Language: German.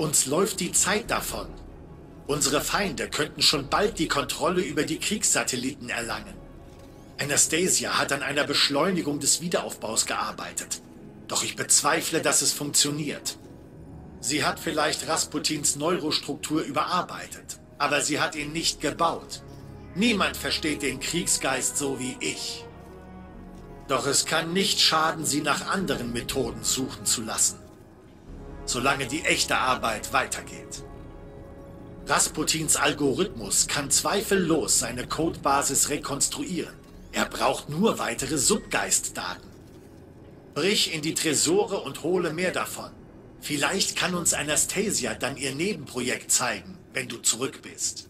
Uns läuft die Zeit davon. Unsere Feinde könnten schon bald die Kontrolle über die Kriegssatelliten erlangen. Anastasia hat an einer Beschleunigung des Wiederaufbaus gearbeitet. Doch ich bezweifle, dass es funktioniert. Sie hat vielleicht Rasputins Neurostruktur überarbeitet, aber sie hat ihn nicht gebaut. Niemand versteht den Kriegsgeist so wie ich. Doch es kann nicht schaden, sie nach anderen Methoden suchen zu lassen. Solange die echte Arbeit weitergeht. Rasputins Algorithmus kann zweifellos seine Codebasis rekonstruieren. Er braucht nur weitere Subgeistdaten. Brich in die Tresore und hole mehr davon. Vielleicht kann uns Anastasia dann ihr Nebenprojekt zeigen, wenn du zurück bist.